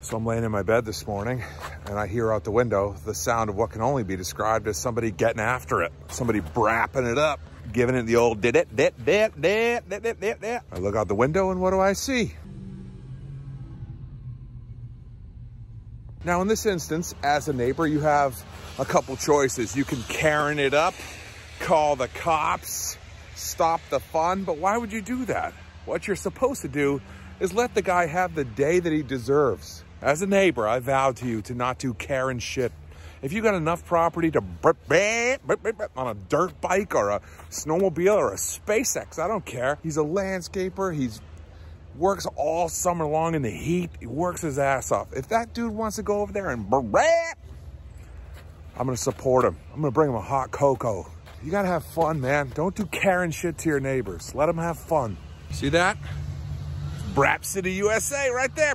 So I'm laying in my bed this morning and I hear out the window the sound of what can only be described as somebody getting after it. Somebody brapping it up, giving it the old did it, did did did did did did did. I look out the window and what do I see? Now in this instance, as a neighbor, you have a couple choices. You can Karen it up, call the cops, stop the fun, but why would you do that? What you're supposed to do is let the guy have the day that he deserves. As a neighbor, I vow to you to not do Karen shit. If you got enough property to on a dirt bike or a snowmobile or a SpaceX, I don't care. He's a landscaper. He's works all summer long in the heat. He works his ass off. If that dude wants to go over there and I'm to support him. I'm to bring him a hot cocoa. You got to have fun, man. Don't do Karen shit to your neighbors. Let them have fun. See that? Brap City, USA right there.